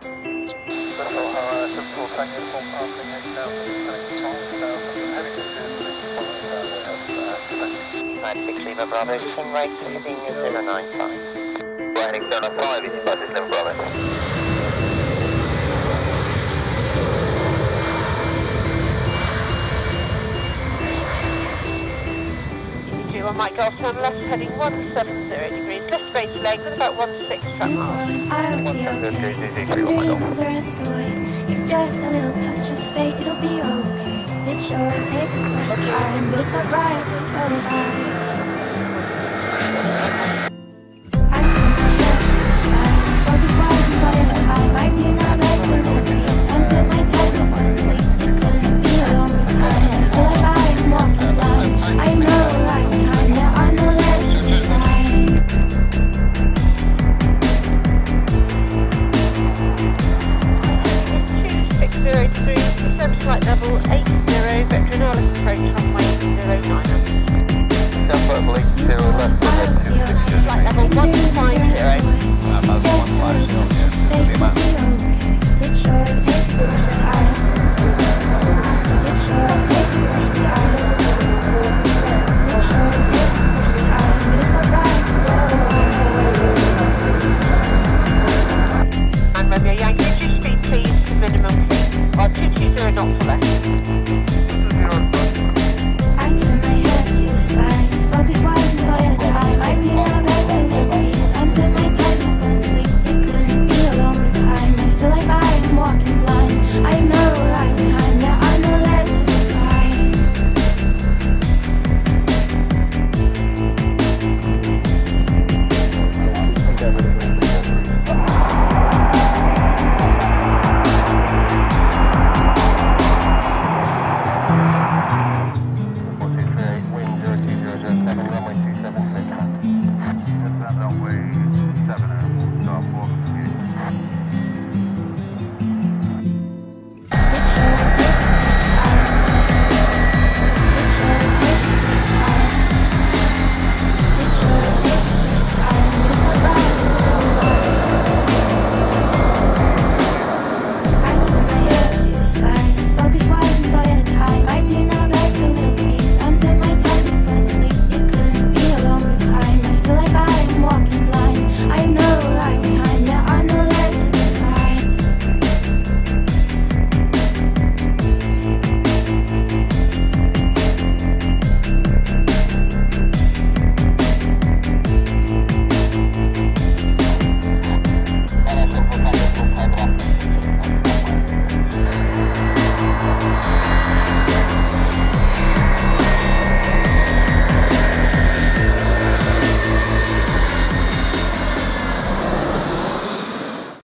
Six Lima Bravo, King right, heading 095. Landing 095, easy bus is Lima Bravo. Mike Golf turn left heading 170 degrees, left straight leg with about 16 track miles. I'll be okay. Wondering the rest away. It's just a little touch of fate. It'll be okay. It time, but it's got rights and so I. I flight level 80, vector Alice approach runway 09.